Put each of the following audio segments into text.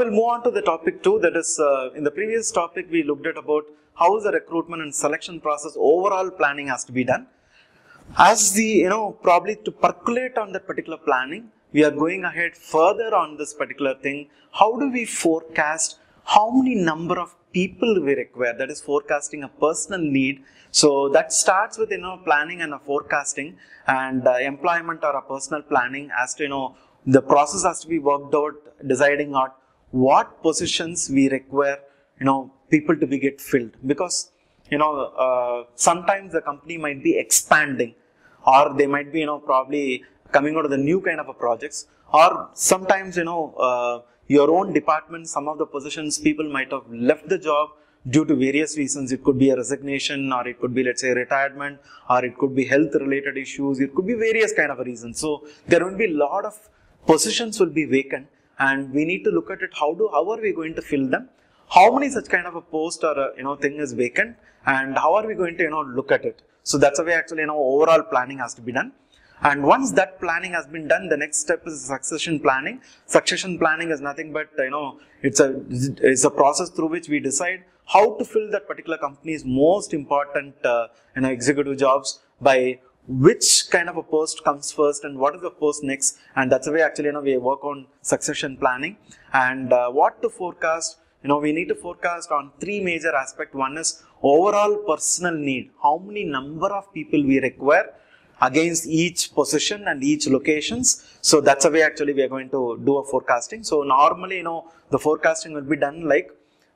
we'll move on to the topic two. That is, uh, in the previous topic, we looked at about how the recruitment and selection process overall planning has to be done. As the, you know, probably to percolate on that particular planning, we are going ahead further on this particular thing. How do we forecast how many number of people we require? That is forecasting a personal need. So that starts with, you know, planning and a forecasting and uh, employment or a personal planning as to, you know, the process has to be worked out, deciding out what positions we require, you know, people to be get filled because, you know, uh, sometimes the company might be expanding or they might be, you know, probably coming out of the new kind of a projects or sometimes, you know, uh, your own department, some of the positions people might have left the job due to various reasons. It could be a resignation or it could be, let's say, retirement or it could be health related issues. It could be various kind of reasons. So there will be a lot of positions will be vacant and we need to look at it how do how are we going to fill them? How many such kind of a post or a, you know thing is vacant? And how are we going to you know look at it? So that's the way actually you know overall planning has to be done. And once that planning has been done the next step is succession planning. Succession planning is nothing but you know it's a it's a process through which we decide how to fill that particular company's most important uh, you know executive jobs by which kind of a post comes first and what is the post next? And that's the way actually you know we work on succession planning. And uh, what to forecast? You know we need to forecast on three major aspects. One is overall personal need. How many number of people we require against each position and each locations. So that's the way actually we are going to do a forecasting. So normally you know the forecasting will be done like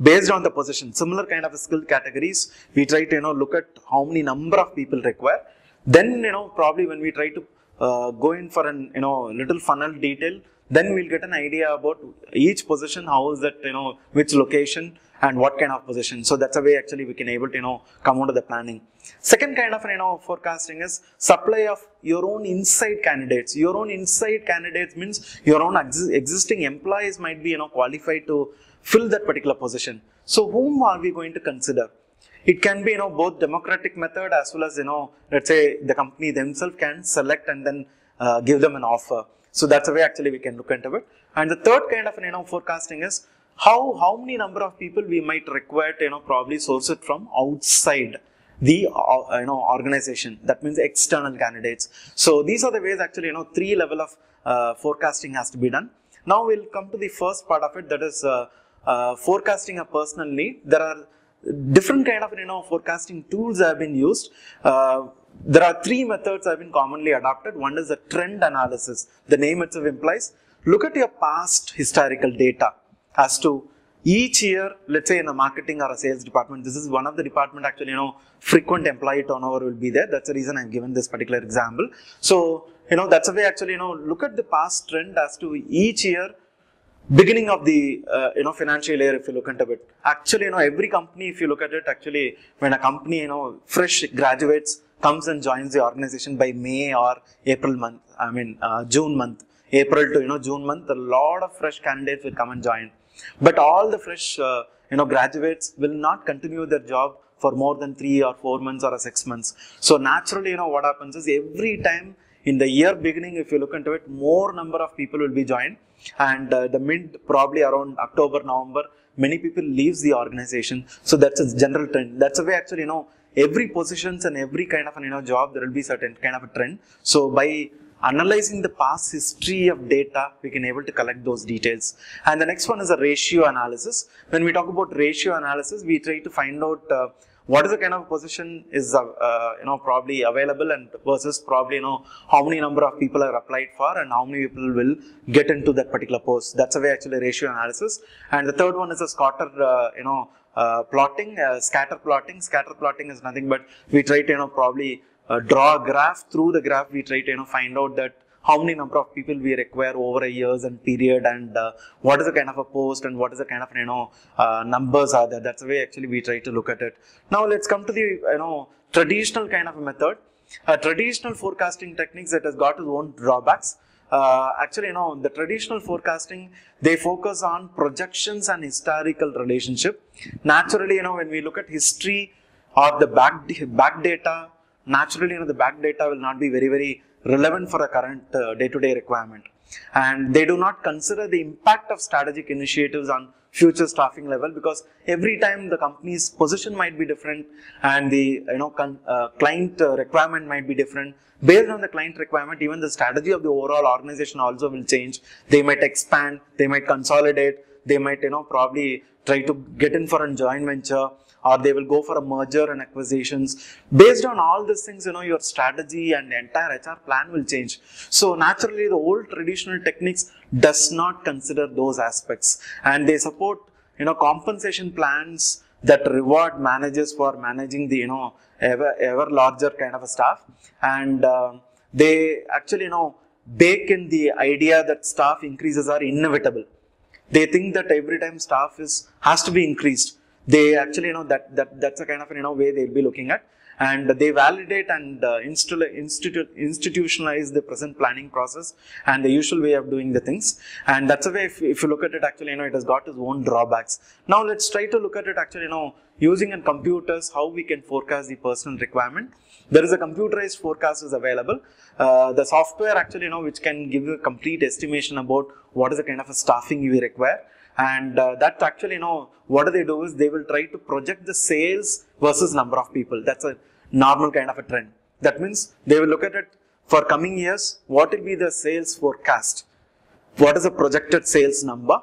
based on the position. Similar kind of skill categories we try to you know look at how many number of people require then, you know, probably when we try to uh, go in for an, you know, little funnel detail, then we'll get an idea about each position, how is that, you know, which location and what kind of position. So that's a way actually we can able to, you know, come out of the planning. Second kind of, you know, forecasting is supply of your own inside candidates. Your own inside candidates means your own ex existing employees might be, you know, qualified to fill that particular position. So whom are we going to consider? It can be you know both democratic method as well as you know let's say the company themselves can select and then uh, give them an offer. So that's the way actually we can look into it. And the third kind of you know forecasting is how how many number of people we might require to you know probably source it from outside the uh, you know organization. That means external candidates. So these are the ways actually you know three level of uh, forecasting has to be done. Now we'll come to the first part of it. That is uh, uh forecasting a personal need. There are different kind of you know forecasting tools have been used. Uh, there are three methods have been commonly adopted. One is the trend analysis. The name itself implies look at your past historical data as to each year, let's say in a marketing or a sales department, this is one of the department actually, you know, frequent employee turnover will be there. That's the reason I've given this particular example. So, you know, that's a way actually, you know, look at the past trend as to each year beginning of the uh, you know financial year if you look into it. Actually you know every company if you look at it actually when a company you know fresh graduates comes and joins the organization by may or april month i mean uh, june month april to you know june month a lot of fresh candidates will come and join. But all the fresh uh, you know graduates will not continue their job for more than 3 or 4 months or 6 months. So naturally you know what happens is every time in the year beginning if you look into it more number of people will be joined. And uh, the mid probably around october november many people leaves the organization. So that's a general trend. That's a way actually you know every positions and every kind of an you know job there will be certain kind of a trend. So by analyzing the past history of data we can able to collect those details. And the next one is a ratio analysis. When we talk about ratio analysis we try to find out uh, what is the kind of position is uh, uh, you know probably available and versus probably you know how many number of people are applied for and how many people will get into that particular post. That's a way actually ratio analysis. And the third one is a scatter uh, you know uh, plotting uh, scatter plotting. Scatter plotting is nothing but we try to you know probably draw a graph. Through the graph we try to you know find out that how many number of people we require over a years and period and uh, what is the kind of a post and what is the kind of you know uh, numbers are there? That's the way actually we try to look at it. Now let's come to the you know traditional kind of a method. Uh, traditional forecasting techniques that has got its own drawbacks. Uh, actually you know the traditional forecasting they focus on projections and historical relationship. Naturally you know when we look at history or the back back data naturally you know the back data will not be very very relevant for a current uh, day-to-day requirement. and they do not consider the impact of strategic initiatives on future staffing level because every time the company's position might be different and the you know uh, client uh, requirement might be different based on the client requirement even the strategy of the overall organization also will change they might expand they might consolidate they might you know probably try to get in for a joint venture or they will go for a merger and acquisitions. Based on all these things you know your strategy and entire hr plan will change. So naturally the old traditional techniques does not consider those aspects. And they support you know compensation plans that reward managers for managing the you know ever ever larger kind of a staff. And uh, they actually you know bake in the idea that staff increases are inevitable. They think that every time staff is has to be increased they actually you know that that that's a kind of you know way they'll be looking at. And they validate and uh, institute, institutionalize the present planning process and the usual way of doing the things. And that's a way if, if you look at it actually you know it has got its own drawbacks. Now let's try to look at it actually you know using in computers how we can forecast the personal requirement. There is a computerized forecast is available. Uh, the software actually you know which can give you a complete estimation about what is the kind of a staffing you require and uh, that actually you know what do they do is they will try to project the sales versus number of people. That's a normal kind of a trend. That means they will look at it for coming years what will be the sales forecast? What is the projected sales number?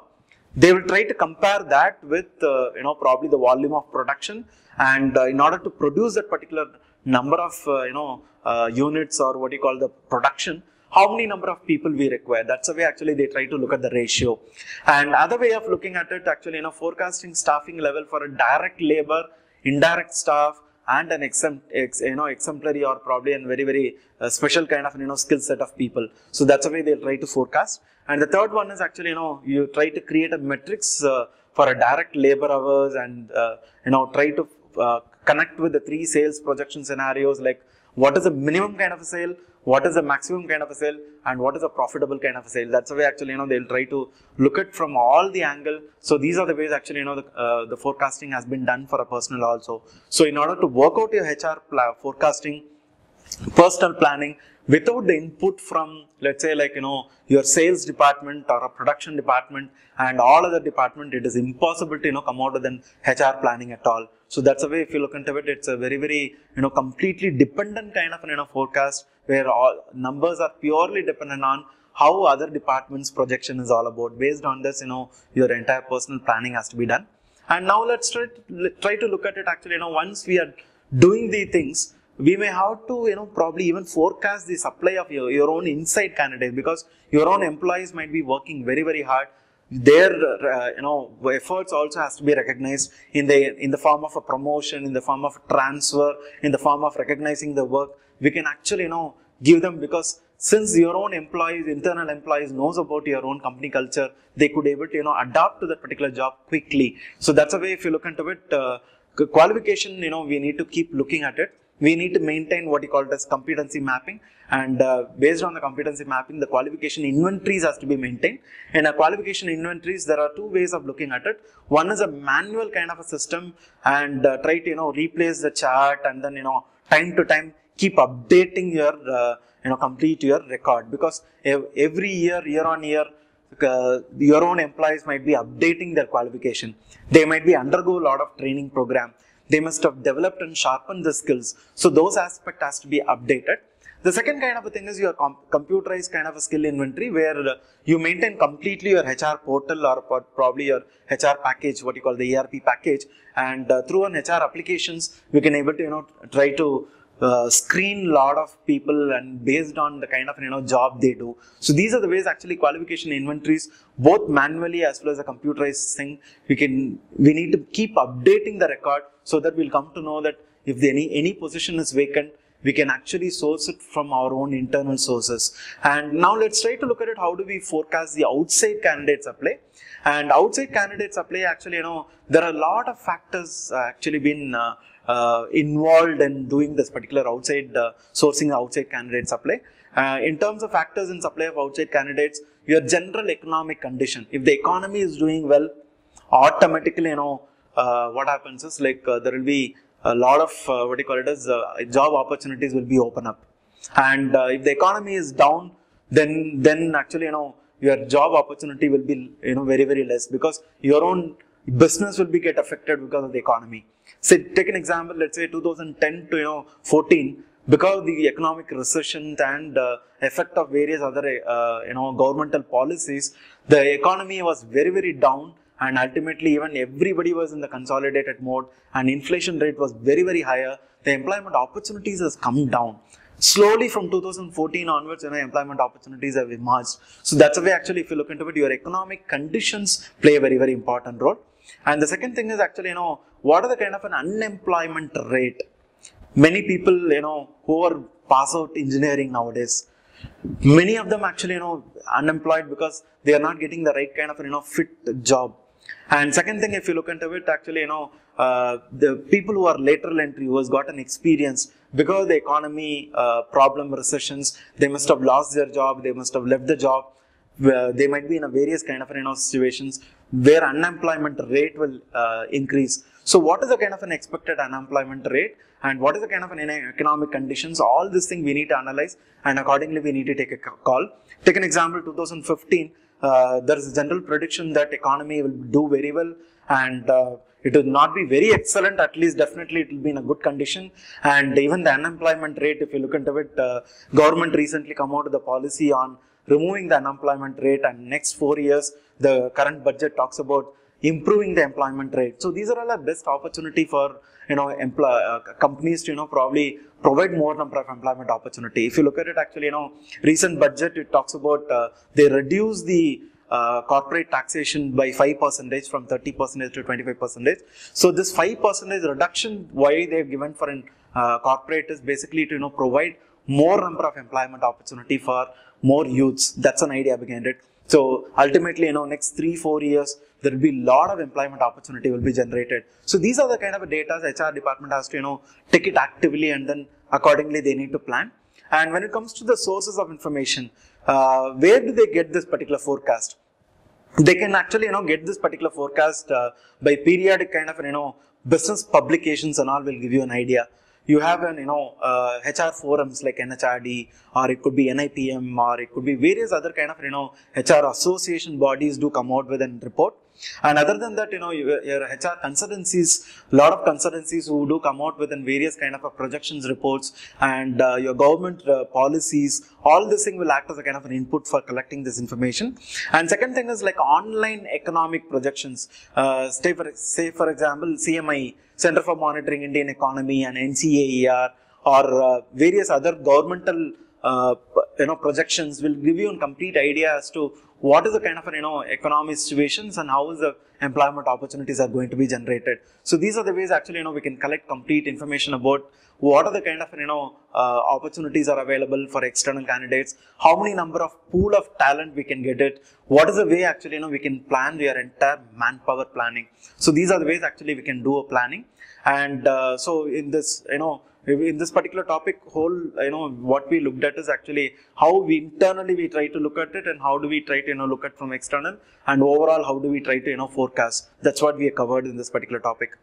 They will try to compare that with uh, you know probably the volume of production. And uh, in order to produce that particular number of uh, you know uh, units or what you call the production how many number of people we require? That's the way actually they try to look at the ratio. And other way of looking at it actually you know forecasting staffing level for a direct labor indirect staff and an exempt, ex, you know exemplary or probably a very very uh, special kind of you know skill set of people. So that's the way they'll try to forecast. And the third one is actually you know you try to create a matrix uh, for a direct labor hours and uh, you know try to uh, connect with the three sales projection scenarios like what is the minimum kind of a sale what is the maximum kind of a sale and what is a profitable kind of a sale? That's the way actually you know they'll try to look at from all the angle. So these are the ways actually you know the, uh, the forecasting has been done for a personal also. So in order to work out your hr forecasting personal planning without the input from let's say like you know your sales department or a production department and all other department it is impossible to you know come out with an hr planning at all so that's the way if you look into it it's a very very you know completely dependent kind of you know forecast where all numbers are purely dependent on how other departments projection is all about based on this you know your entire personal planning has to be done. And now let's try to, try to look at it actually you know once we are doing the things we may have to you know probably even forecast the supply of your, your own inside candidate because your own employees might be working very very hard their uh, you know efforts also has to be recognized in the in the form of a promotion in the form of transfer in the form of recognizing the work. We can actually you know give them because since your own employees internal employees knows about your own company culture they could able to you know adapt to that particular job quickly. So that's a way if you look into it uh, qualification you know we need to keep looking at it we need to maintain what you call as competency mapping. And uh, based on the competency mapping the qualification inventories has to be maintained. In a qualification inventories there are two ways of looking at it. One is a manual kind of a system and uh, try to you know replace the chart and then you know time to time keep updating your uh, you know complete your record. Because every year year on year uh, your own employees might be updating their qualification. They might be undergo a lot of training program they must have developed and sharpened the skills. So those aspect has to be updated. The second kind of a thing is your com computerized kind of a skill inventory where uh, you maintain completely your HR portal or probably your HR package, what you call the ERP package. And uh, through an HR applications, we can able to, you know, try to uh, screen lot of people and based on the kind of you know job they do. So these are the ways actually qualification inventories both manually as well as a computerized thing. We can we need to keep updating the record so that we'll come to know that if any any position is vacant we can actually source it from our own internal sources. And now let's try to look at it how do we forecast the outside candidates apply? And outside candidates apply actually you know there are a lot of factors uh, actually been uh, uh, involved in doing this particular outside uh, sourcing outside candidate supply. Uh, in terms of factors in supply of outside candidates, your general economic condition. If the economy is doing well, automatically, you know, uh, what happens is like uh, there will be a lot of uh, what do you call it as job opportunities will be open up. And if the economy is down, then then actually you know your job opportunity will be you know very very less because your own business will be get affected because of the economy. Say take an example, let's say 2010 to you know 14 because of the economic recession and uh, effect of various other uh, you know governmental policies the economy was very very down and ultimately even everybody was in the consolidated mode and inflation rate was very very higher. The employment opportunities has come down. Slowly from 2014 onwards you know employment opportunities have emerged. So that's the way actually if you look into it your economic conditions play a very very important role and the second thing is actually you know what are the kind of an unemployment rate? Many people you know who are pass out engineering nowadays many of them actually you know unemployed because they are not getting the right kind of you know fit job. And second thing if you look into it actually you know uh, the people who are lateral entry who has got an experience because the economy uh, problem recessions they must have lost their job they must have left the job. Where they might be in a various kind of you know situations where unemployment rate will uh, increase so what is the kind of an expected unemployment rate and what is the kind of an economic conditions? All this thing we need to analyze and accordingly we need to take a call. Take an example 2015, uh, there is a general prediction that economy will do very well and uh, it will not be very excellent at least definitely it will be in a good condition and even the unemployment rate if you look into it uh, government recently come out with the policy on removing the unemployment rate and next four years the current budget talks about improving the employment rate. So these are all the best opportunity for you know uh, companies to you know probably provide more number of employment opportunity. If you look at it, actually, you know, recent budget it talks about uh, they reduce the uh, corporate taxation by 5 percentage from 30 percentage to 25 percentage. So this 5 percentage reduction, why they have given for an uh, corporate is basically to you know provide more number of employment opportunity for more youths. That's an idea behind it. So ultimately, you know, next three, four years, there will be a lot of employment opportunity will be generated. So these are the kind of data HR department has to, you know, take it actively and then accordingly they need to plan. And when it comes to the sources of information, uh, where do they get this particular forecast? They can actually, you know, get this particular forecast uh, by periodic kind of, you know, business publications and all will give you an idea you have an you know uh, HR forums like NHRD or it could be NIPM or it could be various other kind of you know HR association bodies do come out with a report. And other than that, you know, your, HR consultancies, a lot of consultancies who do come out with various kind of projections reports and uh, your government uh, policies, all this thing will act as a kind of an input for collecting this information. And second thing is like online economic projections. Uh, say, for, say for example, CMI, Center for Monitoring Indian Economy and NCAER or uh, various other governmental uh, you know projections will give you a complete idea as to what is the kind of you know economic situations and how is the employment opportunities are going to be generated. So these are the ways actually you know we can collect complete information about what are the kind of you know uh, opportunities are available for external candidates, how many number of pool of talent we can get it, what is the way actually you know we can plan your entire manpower planning. So these are the ways actually we can do a planning and uh, so in this you know in this particular topic whole you know what we looked at is actually how we internally we try to look at it and how do we try to you know look at from external and overall how do we try to you know forecast. That's what we covered in this particular topic